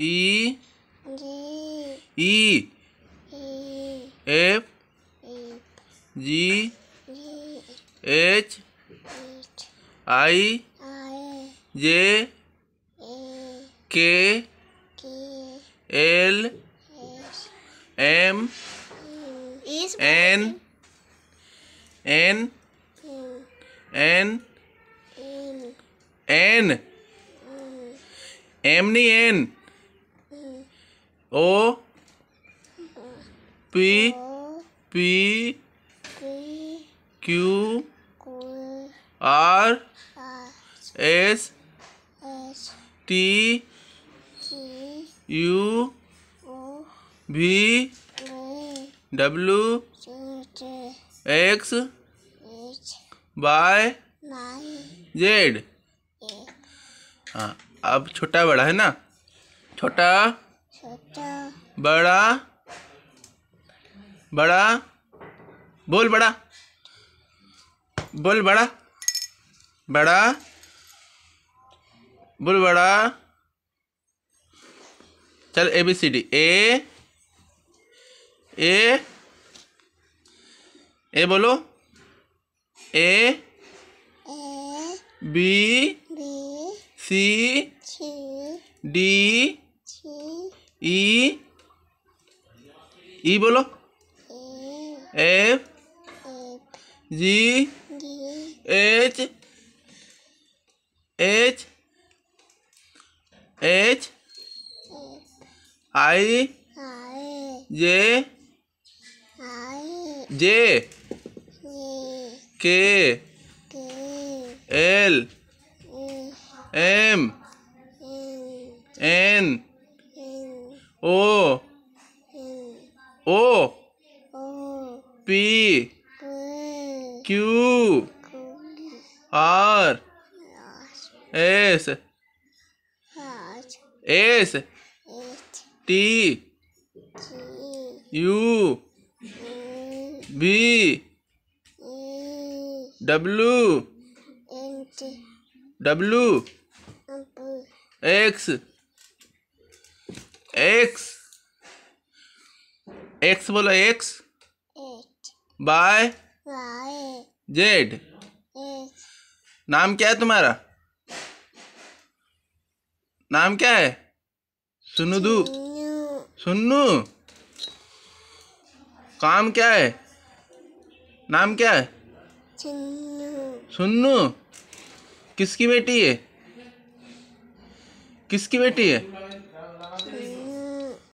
E E E F E G H I J K L M is N N N in N M नहीं N O P P Q R S T U V W X Y Z हाँ अब छोटा बड़ा है ना छोटा छोटा। बड़ा। बड़ा। बोल बड़ा। बोल बड़ा। बड़ा। बोल बड़ा। चल A B C D A A A बोलो। A B B C C D C E E बोलो F G H H H I J J K L M N O. O. O P. P Q. Q R. R S. S. T. U. E B E W N T W B X X बोलो X bye Z नाम क्या है तुम्हारा? नाम क्या है? New Sunnu. काम क्या है? नाम क्या है? सुन्नू। किसकी बेटी है? किसकी बेटी है?